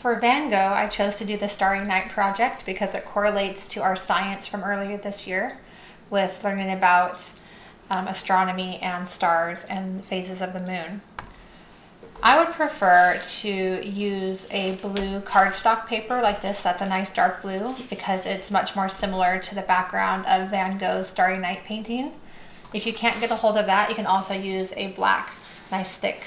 For Van Gogh, I chose to do the Starry Night project because it correlates to our science from earlier this year with learning about um, astronomy and stars and phases of the moon. I would prefer to use a blue cardstock paper like this, that's a nice dark blue, because it's much more similar to the background of Van Gogh's Starry Night painting. If you can't get a hold of that, you can also use a black, nice thick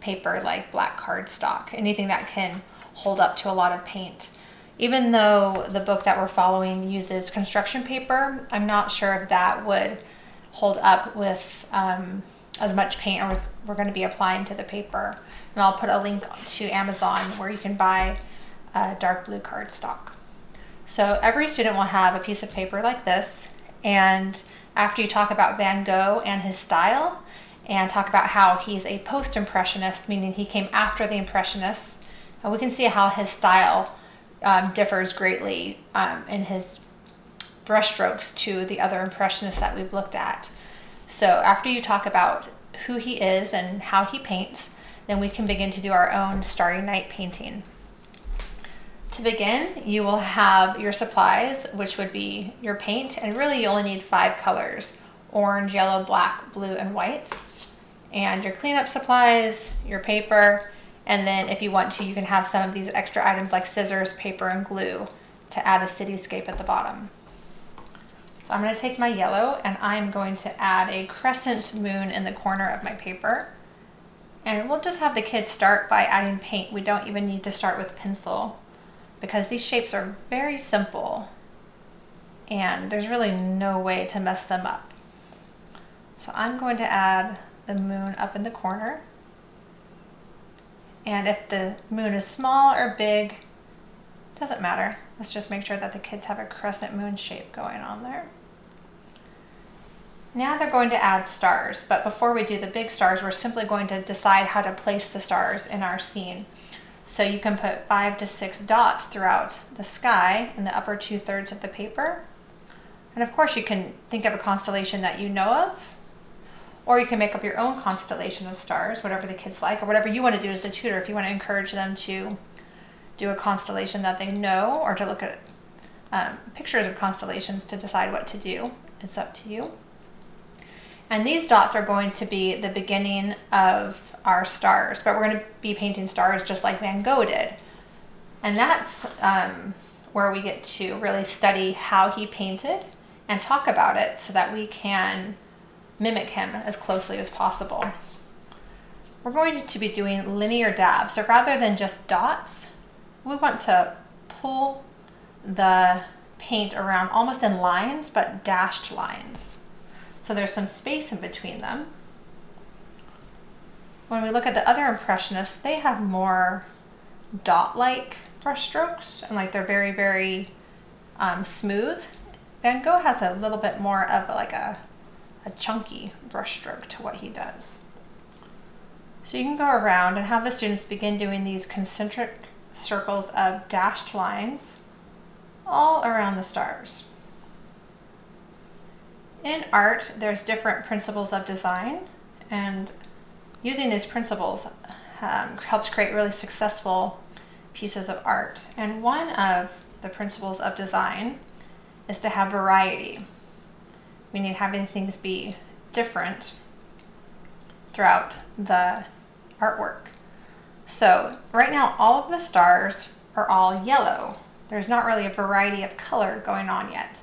paper like black cardstock, anything that can hold up to a lot of paint. Even though the book that we're following uses construction paper, I'm not sure if that would hold up with um, as much paint or we're going to be applying to the paper. And I'll put a link to Amazon where you can buy dark blue cardstock. So every student will have a piece of paper like this. And after you talk about Van Gogh and his style, and talk about how he's a post-impressionist, meaning he came after the Impressionists, we can see how his style um, differs greatly um, in his brushstrokes to the other impressionists that we've looked at. So after you talk about who he is and how he paints, then we can begin to do our own Starry Night painting. To begin, you will have your supplies, which would be your paint, and really you only need five colors, orange, yellow, black, blue, and white. And your cleanup supplies, your paper, and then if you want to, you can have some of these extra items like scissors, paper, and glue to add a cityscape at the bottom. So I'm going to take my yellow and I'm going to add a crescent moon in the corner of my paper. And we'll just have the kids start by adding paint. We don't even need to start with pencil because these shapes are very simple and there's really no way to mess them up. So I'm going to add the moon up in the corner. And if the moon is small or big, doesn't matter. Let's just make sure that the kids have a crescent moon shape going on there. Now they're going to add stars, but before we do the big stars, we're simply going to decide how to place the stars in our scene. So you can put five to six dots throughout the sky in the upper two thirds of the paper. And of course you can think of a constellation that you know of, or you can make up your own constellation of stars, whatever the kids like, or whatever you want to do as a tutor if you want to encourage them to do a constellation that they know or to look at um, pictures of constellations to decide what to do. It's up to you. And these dots are going to be the beginning of our stars, but we're going to be painting stars just like Van Gogh did. And that's um, where we get to really study how he painted and talk about it so that we can mimic him as closely as possible. We're going to be doing linear dabs. So rather than just dots, we want to pull the paint around almost in lines, but dashed lines. So there's some space in between them. When we look at the other Impressionists, they have more dot-like brushstrokes and like they're very, very um, smooth. Van Gogh has a little bit more of like a, a chunky brushstroke to what he does. So you can go around and have the students begin doing these concentric circles of dashed lines all around the stars. In art, there's different principles of design, and using these principles um, helps create really successful pieces of art. And one of the principles of design is to have variety, meaning having things be different throughout the artwork. So right now, all of the stars are all yellow. There's not really a variety of color going on yet.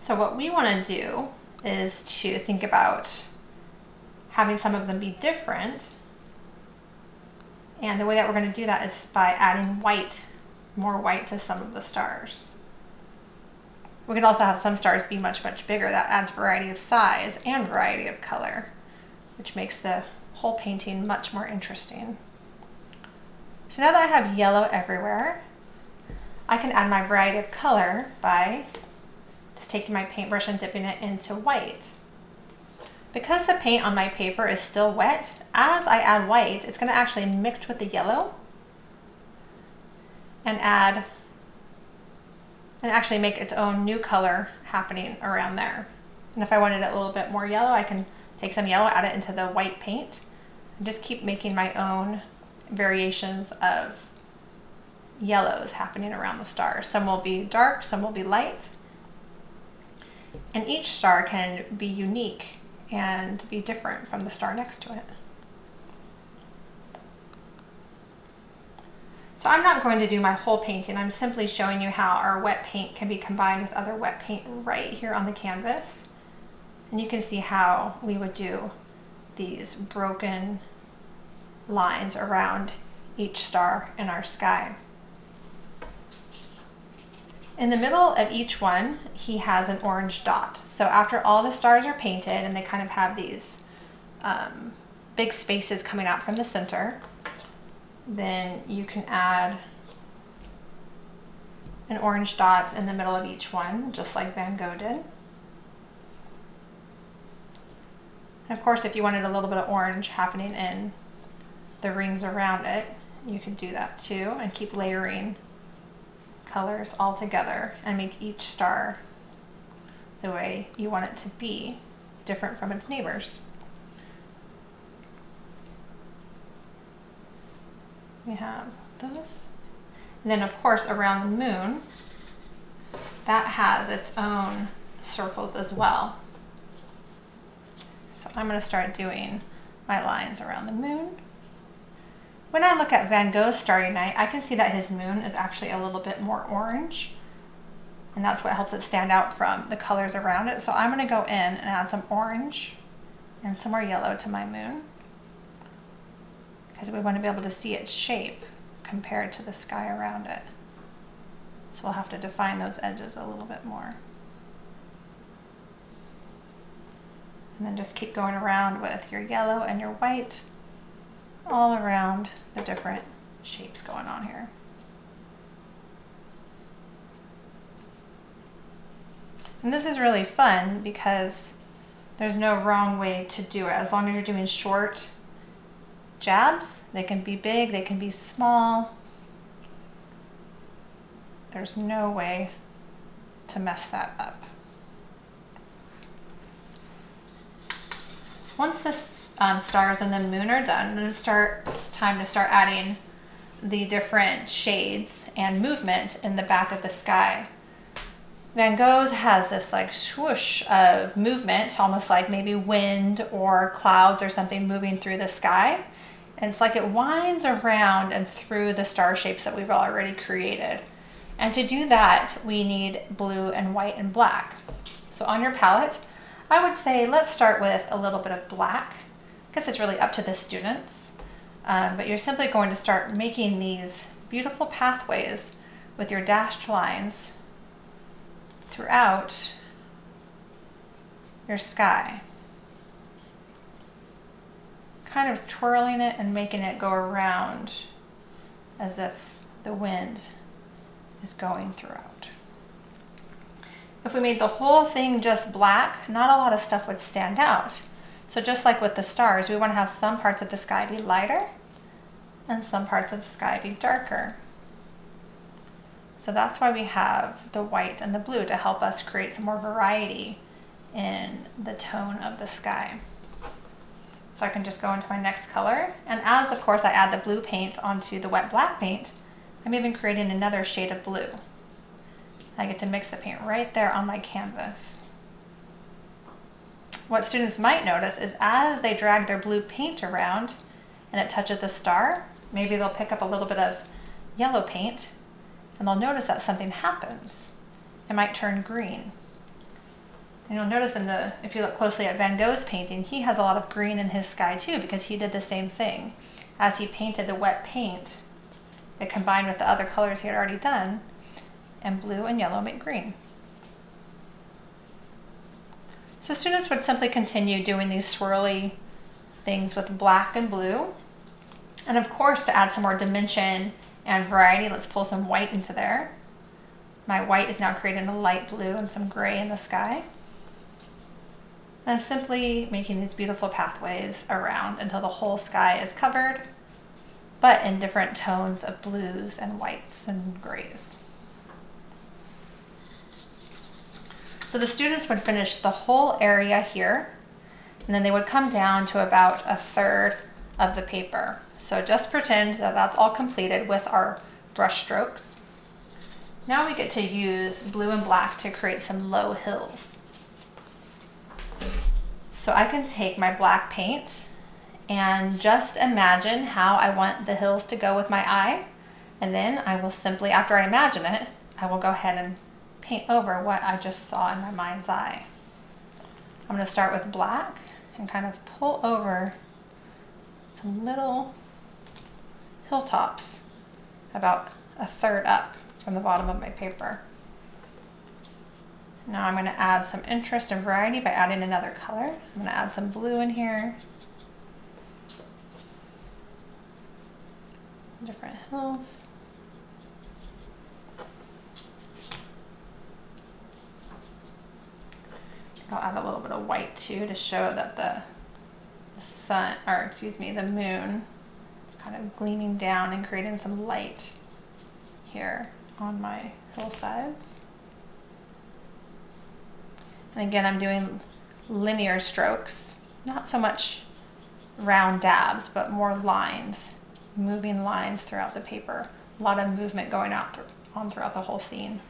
So what we want to do is to think about having some of them be different. And the way that we're going to do that is by adding white, more white to some of the stars. We can also have some stars be much, much bigger. That adds variety of size and variety of color, which makes the whole painting much more interesting. So now that I have yellow everywhere, I can add my variety of color by just taking my paintbrush and dipping it into white. Because the paint on my paper is still wet, as I add white, it's going to actually mix with the yellow and add and actually make its own new color happening around there. And if I wanted it a little bit more yellow, I can take some yellow, add it into the white paint, and just keep making my own variations of yellows happening around the stars. Some will be dark, some will be light. And each star can be unique and be different from the star next to it. So I'm not going to do my whole painting. I'm simply showing you how our wet paint can be combined with other wet paint right here on the canvas. And you can see how we would do these broken lines around each star in our sky. In the middle of each one, he has an orange dot. So after all the stars are painted and they kind of have these um, big spaces coming out from the center, then you can add an orange dot in the middle of each one, just like Van Gogh did. And of course, if you wanted a little bit of orange happening in the rings around it, you could do that too and keep layering colors all together and make each star the way you want it to be, different from its neighbors. We have those. And then of course around the moon, that has its own circles as well. So I'm going to start doing my lines around the moon. When I look at Van Gogh's Starry Night, I can see that his moon is actually a little bit more orange. And that's what helps it stand out from the colors around it. So I'm going to go in and add some orange and some more yellow to my moon because we want to be able to see its shape compared to the sky around it. So we'll have to define those edges a little bit more. And then just keep going around with your yellow and your white all around the different shapes going on here. And this is really fun because there's no wrong way to do it. As long as you're doing short jabs. They can be big, they can be small. There's no way to mess that up. Once the um, stars and the moon are done, then it's start time to start adding the different shades and movement in the back of the sky. Van Gogh's has this like swoosh of movement, almost like maybe wind or clouds or something moving through the sky. And it's like it winds around and through the star shapes that we've already created. And to do that, we need blue and white and black. So on your palette, I would say let's start with a little bit of black because it's really up to the students. Um, but you're simply going to start making these beautiful pathways with your dashed lines throughout your sky kind of twirling it and making it go around as if the wind is going throughout. If we made the whole thing just black, not a lot of stuff would stand out. So just like with the stars, we want to have some parts of the sky be lighter and some parts of the sky be darker. So that's why we have the white and the blue to help us create some more variety in the tone of the sky. So I can just go into my next color. And as, of course, I add the blue paint onto the wet black paint, I'm even creating another shade of blue. I get to mix the paint right there on my canvas. What students might notice is as they drag their blue paint around and it touches a star, maybe they'll pick up a little bit of yellow paint and they'll notice that something happens. It might turn green. And you'll notice in the, if you look closely at Van Gogh's painting, he has a lot of green in his sky too because he did the same thing. As he painted the wet paint, it combined with the other colors he had already done, and blue and yellow make green. So students would simply continue doing these swirly things with black and blue. And of course, to add some more dimension and variety, let's pull some white into there. My white is now creating a light blue and some gray in the sky. I'm simply making these beautiful pathways around until the whole sky is covered, but in different tones of blues and whites and grays. So the students would finish the whole area here, and then they would come down to about a third of the paper. So just pretend that that's all completed with our brush strokes. Now we get to use blue and black to create some low hills. So I can take my black paint and just imagine how I want the hills to go with my eye. And then I will simply, after I imagine it, I will go ahead and paint over what I just saw in my mind's eye. I'm going to start with black and kind of pull over some little hilltops about a third up from the bottom of my paper. Now I'm going to add some interest and variety by adding another color. I'm going to add some blue in here. Different hills. I'll add a little bit of white too to show that the, the sun, or excuse me, the moon is kind of gleaming down and creating some light here on my hillsides. And again, I'm doing linear strokes, not so much round dabs, but more lines, moving lines throughout the paper. A lot of movement going out th on throughout the whole scene.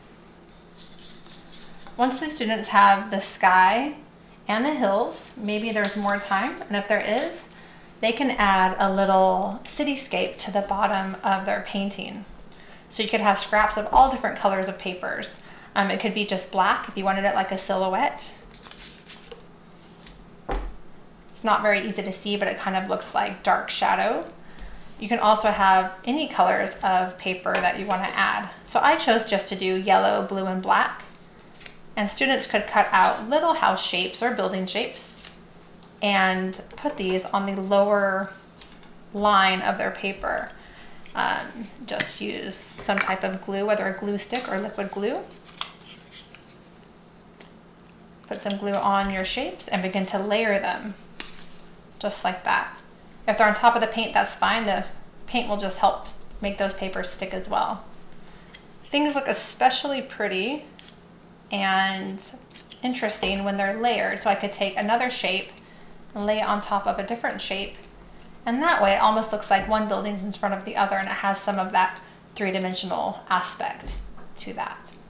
Once the students have the sky and the hills, maybe there's more time, and if there is, they can add a little cityscape to the bottom of their painting. So you could have scraps of all different colors of papers. Um, it could be just black if you wanted it like a silhouette. It's not very easy to see, but it kind of looks like dark shadow. You can also have any colors of paper that you want to add. So I chose just to do yellow, blue, and black. And students could cut out little house shapes or building shapes and put these on the lower line of their paper. Um, just use some type of glue, whether a glue stick or liquid glue. Put some glue on your shapes and begin to layer them, just like that. If they're on top of the paint, that's fine. The paint will just help make those papers stick as well. Things look especially pretty and interesting when they're layered. So I could take another shape and lay it on top of a different shape and that way it almost looks like one building's in front of the other and it has some of that three-dimensional aspect to that.